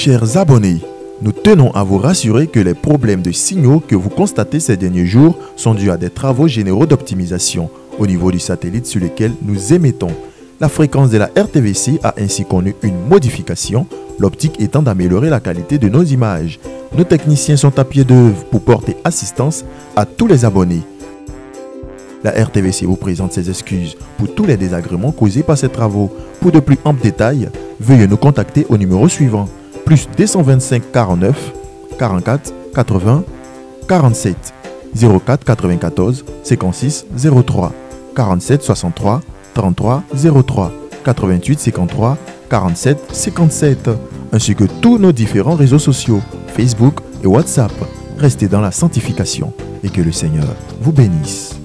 Chers abonnés, nous tenons à vous rassurer que les problèmes de signaux que vous constatez ces derniers jours sont dus à des travaux généraux d'optimisation au niveau du satellite sur lequel nous émettons. La fréquence de la RTVC a ainsi connu une modification, l'optique étant d'améliorer la qualité de nos images. Nos techniciens sont à pied d'œuvre pour porter assistance à tous les abonnés. La RTVC vous présente ses excuses pour tous les désagréments causés par ces travaux. Pour de plus amples détails, veuillez nous contacter au numéro suivant plus 225 49 44 80 47 04 94 56 03 47 63 33 03 88 53 47 57 ainsi que tous nos différents réseaux sociaux Facebook et WhatsApp. Restez dans la sanctification et que le Seigneur vous bénisse.